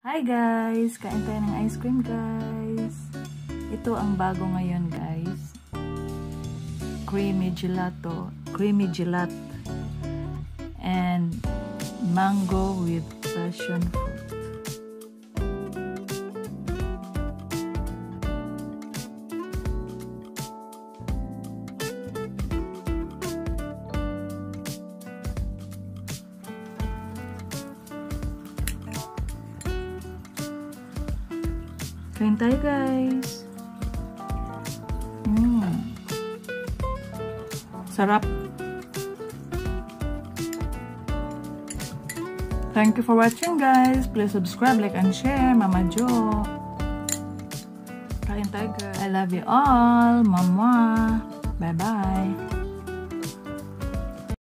Hi guys! Kain tayo ng ice cream guys. Ito ang bago ngayon guys. Creamy gelato. Creamy gelato. And mango with passion fruit. Kain tayo guys. Mm. Sarap. Thank you for watching guys. Please subscribe, like, and share. Mama Jo. Kain tayo guys. I love you all. Mama.